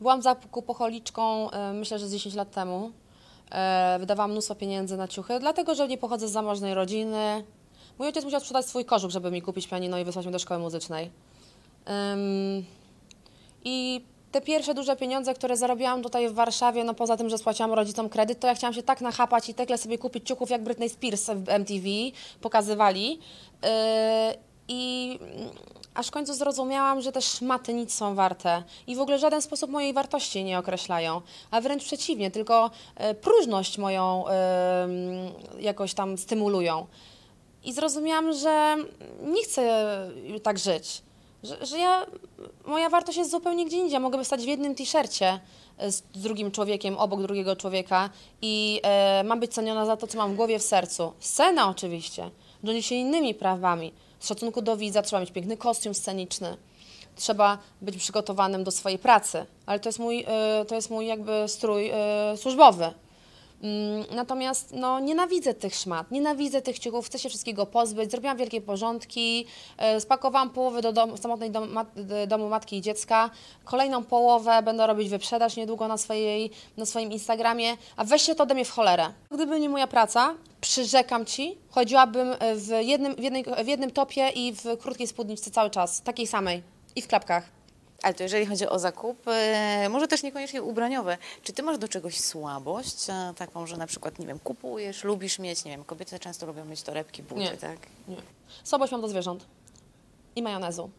Byłam zakupocholiczką, e, myślę, że z 10 lat temu. E, Wydawałam mnóstwo pieniędzy na ciuchy, dlatego że nie pochodzę z zamożnej rodziny. Mój ojciec musiał sprzedać swój kożuch, żeby mi kupić pianino i wysłać mnie do szkoły muzycznej. I te pierwsze duże pieniądze, które zarobiłam tutaj w Warszawie, no poza tym, że spłaciłam rodzicom kredyt, to ja chciałam się tak nachapać i tyle sobie kupić ciuchów jak Britney Spears w MTV pokazywali. Yy, I aż w końcu zrozumiałam, że te szmaty nic są warte i w ogóle w żaden sposób mojej wartości nie określają, a wręcz przeciwnie, tylko e, próżność moją jakoś tam stymulują. I zrozumiałam, że nie chcę tak żyć. Że, że ja, moja wartość jest zupełnie gdzie indziej. Mogę stać w jednym t-shircie e, z drugim człowiekiem, obok drugiego człowieka i e, mam być ceniona za to, co mam w głowie, w sercu. Scena oczywiście, rządzi się innymi prawami. Z szacunku do widza trzeba mieć piękny kostium sceniczny. Trzeba być przygotowanym do swojej pracy, ale to jest mój, e, to jest mój jakby strój e, służbowy. Mm, Natomiast no, nienawidzę tych szmat, nienawidzę tych ciuchów, chcę się wszystkiego pozbyć. Zrobiłam wielkie porządki, e, spakowałam połowę do domu, samotnej dom, mat, domu matki i dziecka. Kolejną połowę będę robić wyprzedaż niedługo na, swojej, na swoim Instagramie, a weźcie to ode mnie w cholerę. Gdyby nie moja praca, przyrzekam Ci, chodziłabym e, w jednym, w, jednej, w jednym topie i w krótkiej spódniczce cały czas, takiej samej i w klapkach. Ale to jeżeli chodzi o zakup, e, może też niekoniecznie ubraniowe, czy ty masz do czegoś słabość, e, taką, że na przykład, nie wiem, kupujesz, lubisz mieć, nie wiem, kobiety często lubią mieć torebki, buty, Nie. tak? Nie. Słabość mam do zwierząt i majonezu.